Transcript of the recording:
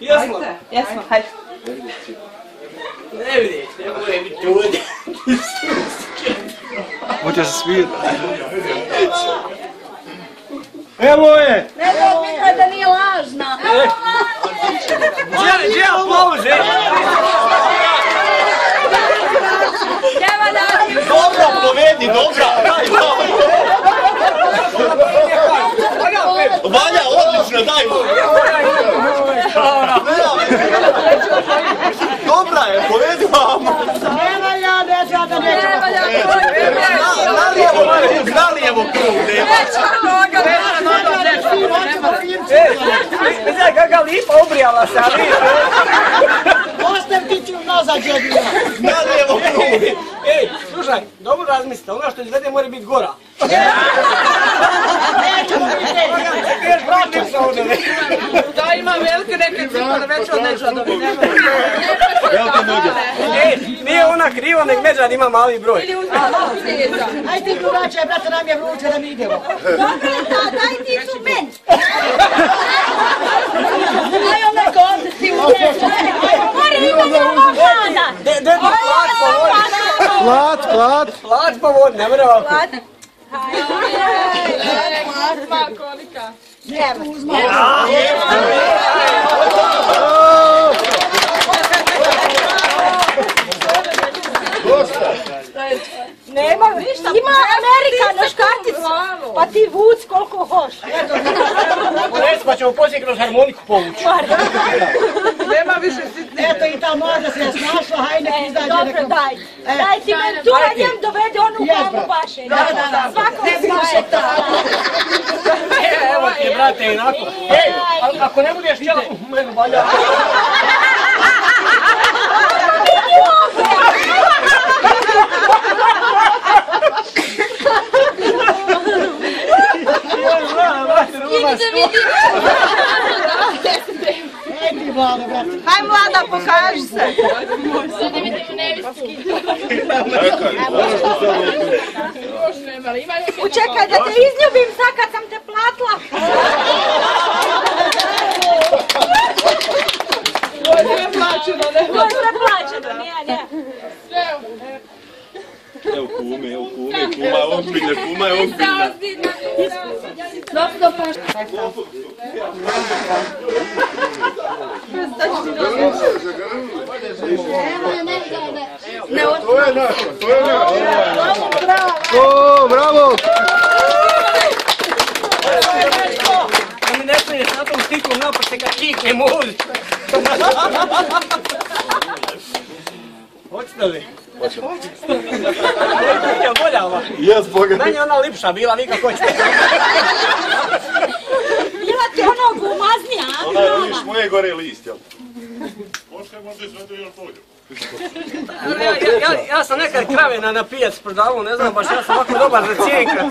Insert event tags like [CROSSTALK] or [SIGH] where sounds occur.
Jesmo. Jesmo, hajde. Ne vidiš, ne može biti ovdje. Moće se svijet. Evo je! Ne znam, pitla da nije lažna. Evo lažna! Želi, je plavu, želi! Da... Dobro, povedi, dobro! Krug, nalijevo krug, nema. Kakav lipa ubrijala se, ali... Ostav ti ću nazad jedina. Nalijevo krug. Ej, slušaj, dobro razmislite, ono što izvede mora biti gora. Nećemo. Da ima velike neke cipele već od nežadovi. Velike noge. Nije ona kriva, nek Međad ima mali broj. Ili uzmano svijeća. Aj ti drugačije, brate, nam je vruće da mi idemo. Dobro, da, daj ti instrument. Aj onda kod ti uzmeš. Mori ima njemu vlada. De, de, de, plat po vodi. Plat, plat. Plat po vodi, ne mre ovako. Nema, ima Amerika na škarticu. Pa ti vuc koliko hoš. Reci pa ćemo poslije kroz harmoniku povući. Eto i ta možda se je snašla, hajde nek izađe Dobro, nekom. daj. Daj ti meni tu na njem dovede onu glavu vaše. Da, da, da. Svako svoje. Evo ti, brate, inako. Ej, ako ne budeš htjela, meni valja. [LAUGHS] Ej ti vlada, brate. Mlada, pokaži se. Učekaj da te izljubim sad kad sam te platila. To je sve plaćeno, nije, nije. Evo kume, evo kume, kuma je ozbiljna, kuma je ozbiljna. O, bravo. Da mi ne smiješ na tom stiku napršte kad kikne muz. Hoćete li? Hoćemo. Je bolja ova? Jes, boga. Meni je ona lipša bila, vi kako hoćete. Bila ti ono gumaznija, a? Ona je, vidiš, moje gore list, jel? Ja, ja, ja sam nekad krave na, na pijac prodavao, ne znam baš, ja sam ovako dobar za cijenka.